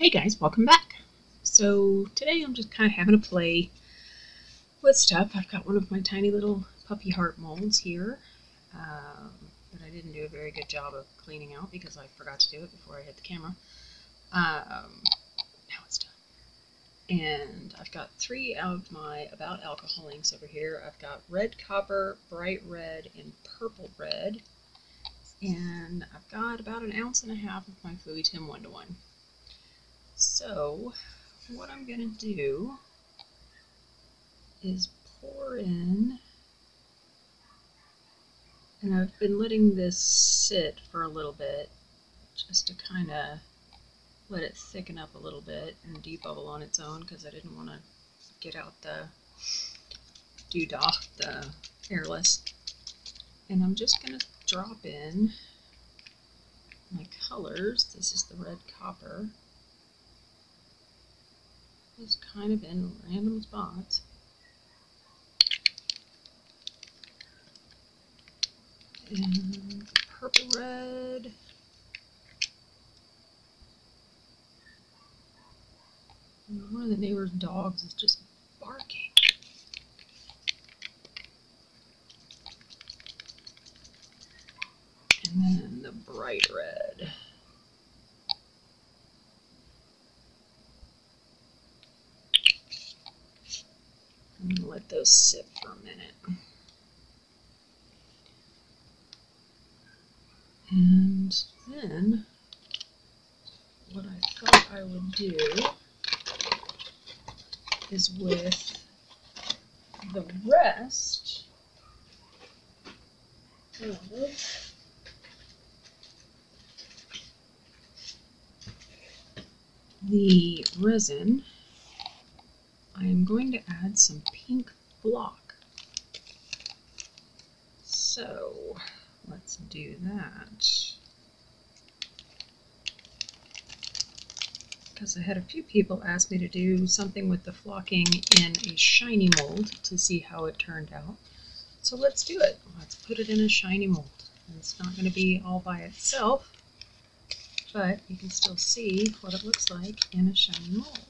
Hey guys, welcome back. So today I'm just kind of having a play with stuff. I've got one of my tiny little puffy heart molds here um, that I didn't do a very good job of cleaning out because I forgot to do it before I hit the camera. Um, now it's done. And I've got three of my About Alcohol inks over here. I've got red copper, bright red, and purple red. And I've got about an ounce and a half of my Phooey Tim 1 to 1. So, what I'm going to do is pour in, and I've been letting this sit for a little bit just to kind of let it thicken up a little bit and debubble on its own because I didn't want to get out the doodah, the airless. And I'm just going to drop in my colors. This is the red copper just kind of in random spots. And purple red. And one of the neighbor's dogs is just barking. And then the bright red. I'm going to let those sit for a minute. And then what I thought I would do is with the rest of the resin I am going to add some pink flock. So let's do that. Because I had a few people ask me to do something with the flocking in a shiny mold to see how it turned out. So let's do it. Let's put it in a shiny mold. And it's not going to be all by itself, but you can still see what it looks like in a shiny mold.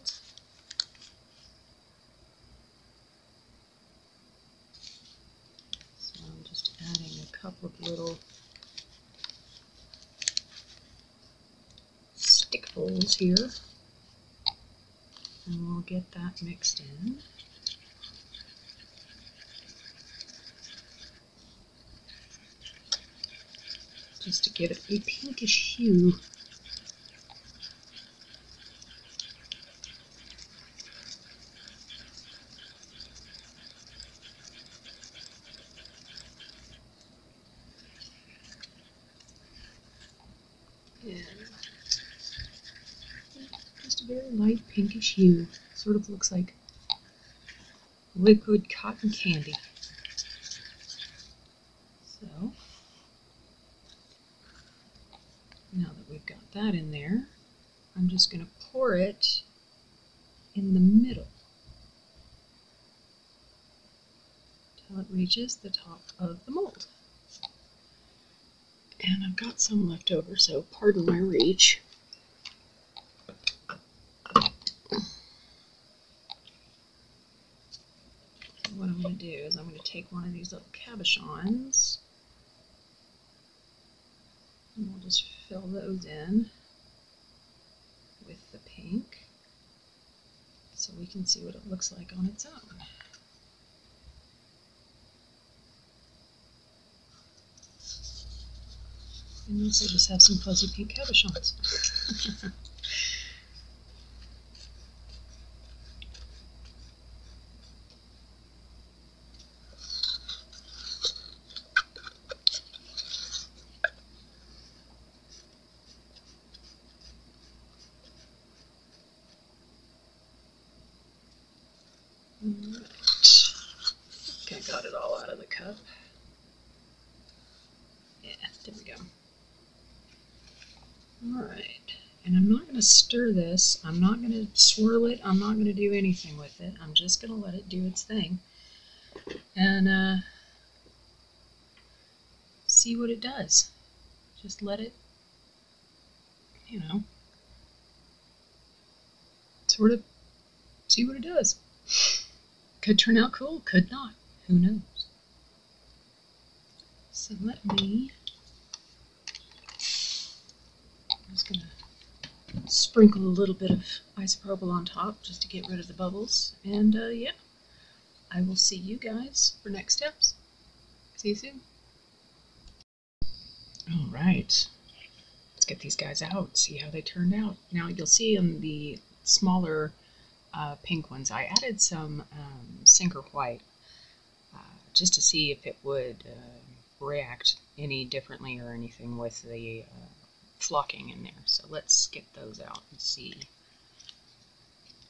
Of little stickfuls here. And we'll get that mixed in. Just to give it a pinkish hue. just a very light pinkish hue. Sort of looks like liquid cotton candy. So, now that we've got that in there, I'm just going to pour it in the middle till it reaches the top of the mold. And I've got some left over, so pardon my reach. What I'm going to do is I'm going to take one of these little cabochons and we'll just fill those in with the pink so we can see what it looks like on its own. And also just have some fuzzy pink cabochons. Right. Okay, got it all out of the cup. Yeah, there we go. Alright, and I'm not going to stir this. I'm not going to swirl it. I'm not going to do anything with it. I'm just going to let it do its thing. And uh, see what it does. Just let it, you know, sort of see what it does. Could turn out cool, could not. Who knows? So let me. I'm just gonna sprinkle a little bit of isopropyl on top just to get rid of the bubbles. And uh, yeah, I will see you guys for next steps. See you soon. All right, let's get these guys out, see how they turned out. Now you'll see in the smaller uh, pink ones, I added some um, Sinker White uh, just to see if it would uh, react any differently or anything with the uh, flocking in there. So let's get those out and see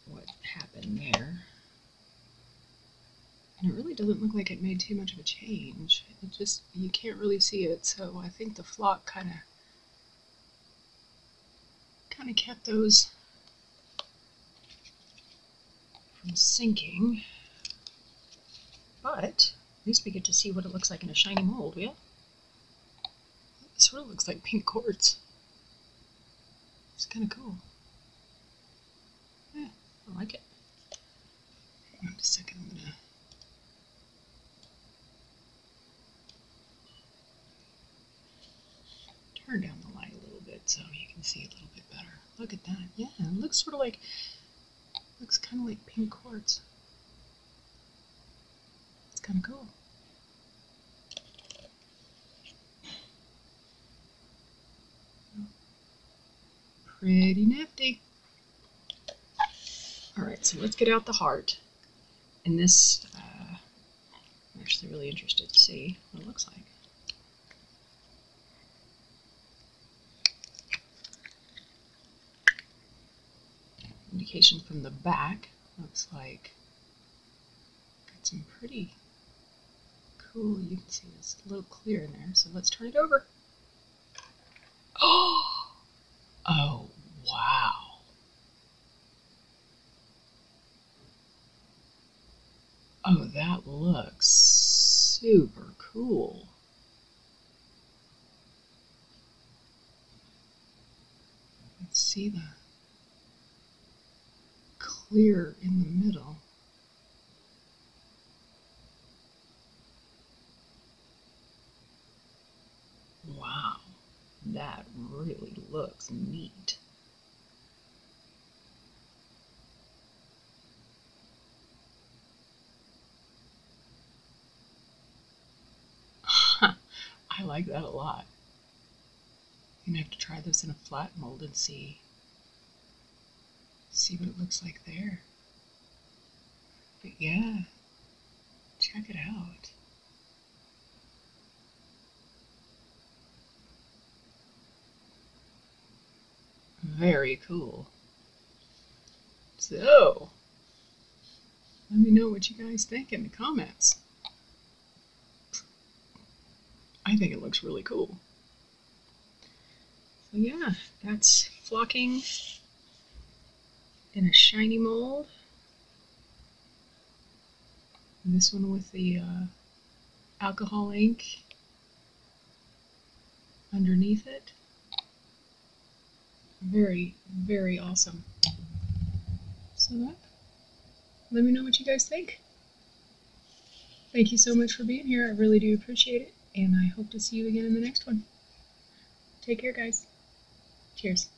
what happened there. And it really doesn't look like it made too much of a change. It just, you can't really see it, so I think the flock kind of kind of kept those from sinking. But at least we get to see what it looks like in a shiny mold, yeah? It sort of looks like pink quartz. It's kind of cool. Yeah, I like it. On a second, I'm gonna. Turn down the light a little bit so you can see a little bit better. Look at that. Yeah, it looks sort of like, looks kind of like pink quartz. It's kind of cool. Pretty nifty. Alright, so let's get out the heart. And this, uh, I'm actually really interested to see what it looks like. Indication from the back looks like got some pretty cool, you can see it's a little clear in there, so let's turn it over. Oh! Oh, wow. Oh, that looks super cool. Let's see the clear in the middle. Wow that really looks neat. I like that a lot. I'm gonna have to try this in a flat mold and see see what it looks like there. But yeah, check it out. Very cool. So, let me know what you guys think in the comments. I think it looks really cool. So yeah, that's flocking in a shiny mold. And this one with the uh, alcohol ink underneath it very, very awesome. So that, let me know what you guys think. Thank you so much for being here. I really do appreciate it. And I hope to see you again in the next one. Take care, guys. Cheers.